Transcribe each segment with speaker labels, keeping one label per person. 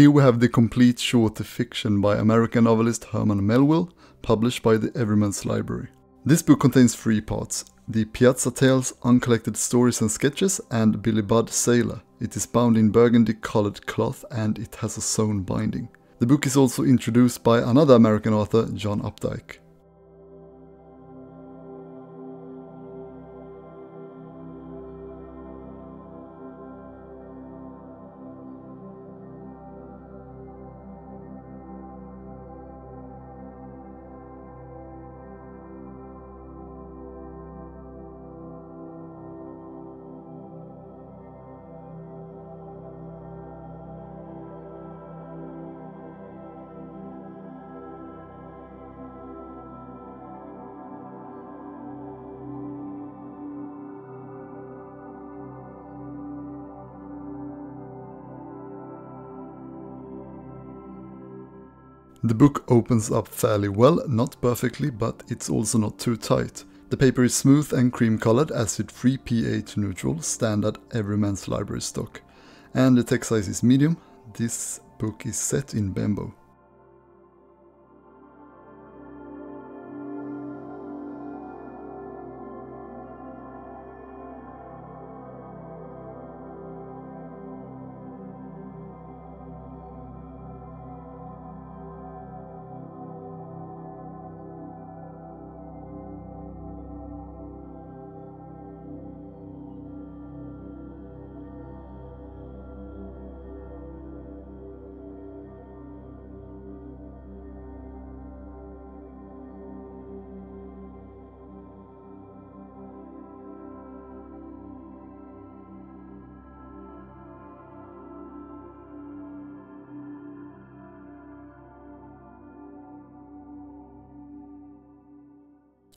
Speaker 1: Here we have the complete short fiction by American novelist Herman Melville, published by the Everyman's Library. This book contains three parts, the Piazza Tales, Uncollected Stories and Sketches, and Billy Budd Sailor. It is bound in burgundy colored cloth and it has a sewn binding. The book is also introduced by another American author, John Updike. The book opens up fairly well, not perfectly, but it's also not too tight. The paper is smooth and cream colored acid free pH neutral, standard Everyman's Library stock. And the text size is medium. This book is set in Bembo.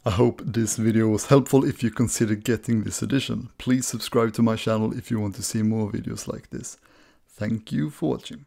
Speaker 1: I hope this video was helpful if you consider getting this edition. Please subscribe to my channel if you want to see more videos like this. Thank you for watching.